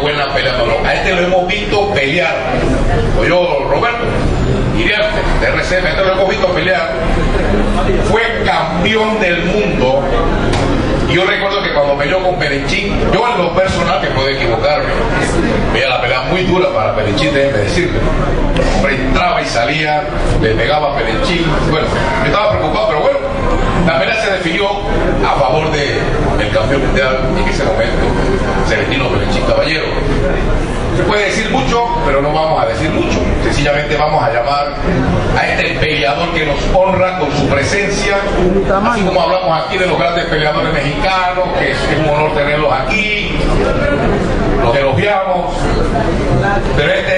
buena peleando. No, a este lo hemos visto pelear. O yo, Roberto, Iriarte, de RCM, este lo hemos visto pelear. Fue campeón del mundo. Yo recuerdo que cuando peleó con Perechín, yo en lo personal, que puedo equivocarme, veía la pelea muy dura para Perechín, déjeme decirle. El hombre entraba y salía, le pegaba a. Bueno, yo estaba preocupado, pero bueno, la pelea se definió a favor del campeón mundial en ese momento, Celestino Perechín Caballero. Se puede decir mucho, pero no vamos a decir mucho. Sencillamente vamos a llamar a este peleador que nos honra con su presencia, como hablamos aquí de los grandes peleadores mexicanos, que es un honor tenerlos aquí, los elogiamos, pero este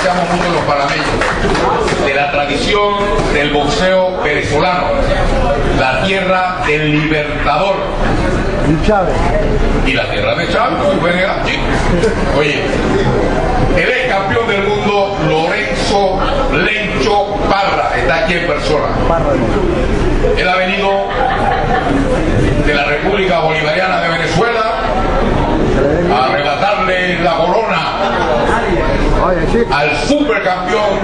apreciamos mucho los panameños, de la tradición del boxeo venezolano, la tierra del libertador. Y la tierra de Chávez, Oye, el ex campeón del mundo, Lorenzo Lencho Parra, está aquí en persona. Él ha venido de la República Bolivariana de Venezuela a arrebatarle al supercampeón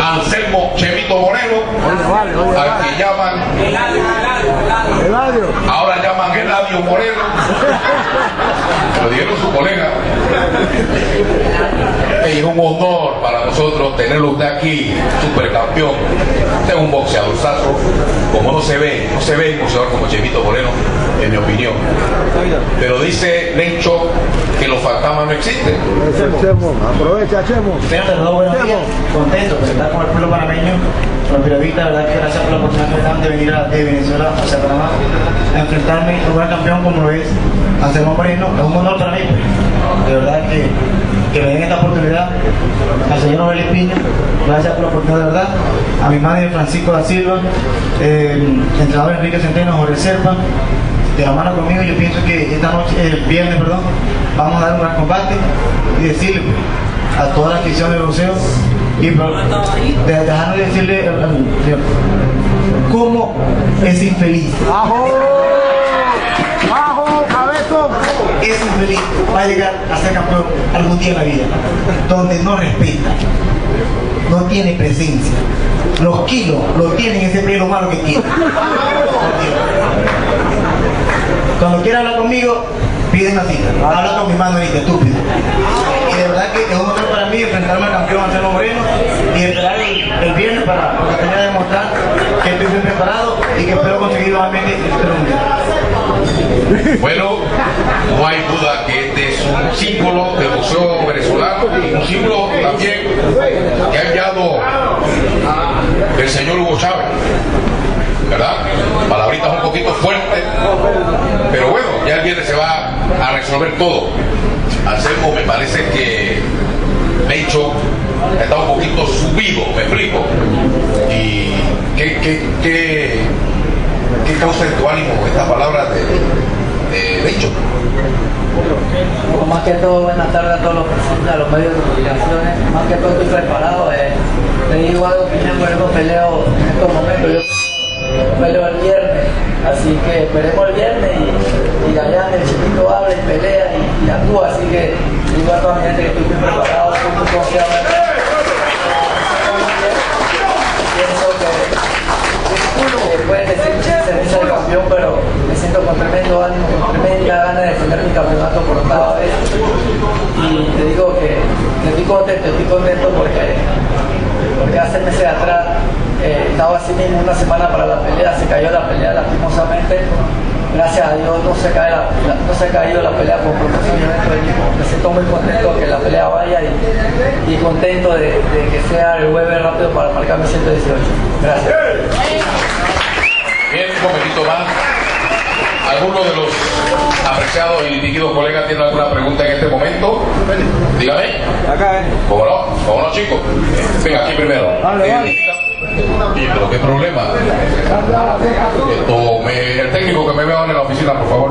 Anselmo Chevito Moreno, al que llaman ahora llaman Eladio Moreno, lo dijeron su colega. Es un honor para nosotros tenerlo usted aquí, supercampeón. Usted es un boxeadorzazo, como no se ve, no se ve un boxeador como Chevito Moreno, en mi opinión. Pero dice Lencho que los fantasmas no existen. Aprovecha, Chemo. buenos días, contento de estar con el pueblo panameño, con el periodista, de verdad que gracias por la oportunidad que me dan de venir a, de Venezuela hacia Panamá a enfrentarme a un gran campeón como lo es Anselmo Moreno. Es un honor para mí, pues. de verdad que, que me den esta oportunidad al señor Noel Espiño, gracias por la oportunidad de verdad, a mi madre Francisco da Silva, eh, entrenador Enrique Centeno, Jorge Serpa, de la mano conmigo, yo pienso que esta noche, el viernes, perdón, vamos a dar un gran combate y decirle pues, a toda la afición del boxeo y de, decirle al- al- cómo es infeliz. ¡Bajo! Es infeliz va a llegar a ser campeón algún día en la vida, donde no respeta, no tiene presencia. Los kilos lo tienen ese pelo malo que tiene. Cuando quiera hablar conmigo, pide una cita. Habla con mi mano ahorita, estúpido. Y de verdad que es un honor para mí enfrentarme al campeón Anselmo Moreno y esperar el, viernes para porque tenía que demostrar que estoy bien preparado y que espero conseguir nuevamente el mundial. Bueno, no hay duda que este es un símbolo del boxeo venezolano un símbolo también que ha enviado el señor Hugo Chávez. ¿Verdad? Palabritas un poquito fuertes, pero bueno, ya el viernes se va a resolver todo. Anselmo me parece que Lecho está un poquito subido, me explico. ¿Y qué, qué, qué, qué causa en tu ánimo esta palabra de, de Lecho? Bueno, más que todo, buenas tardes a todos los presentes, a los medios de comunicaciones. Más que todo estoy preparado. Eh. Te digo algo que yo no peleo en estos momentos. Yo peleo el viernes. Así que esperemos el viernes y, y allá el chiquito habla y pelea y, y actúa. Así que digo a toda mi gente que estoy preparado, estoy muy confiado. en mí. Pienso que que pueden decir que se dice el campeón, pero me siento con tremendo ánimo, con tremenda gana de defender mi campeonato por octava vez. Y te digo que que estoy contento, estoy contento porque, porque hace meses atrás eh, estaba así mismo una semana para la pelea, se cayó la pelea lastimosamente. Gracias a Dios no se, cae la, la- no se ha caído la pelea por del equipo. Me siento muy contento que la pelea vaya y, y contento de, que sea el jueves rápido para marcar mi 118. Gracias. Bien, un momentito más. ¿Alguno de los apreciados y distinguidos colegas tiene alguna pregunta en este momento? Dígame. Acá, ¿eh? ¿Cómo no? ¿Cómo no, chicos? Venga, aquí primero. Pero qué problema. Esto, me- el técnico que me vea ahora en la oficina, por favor.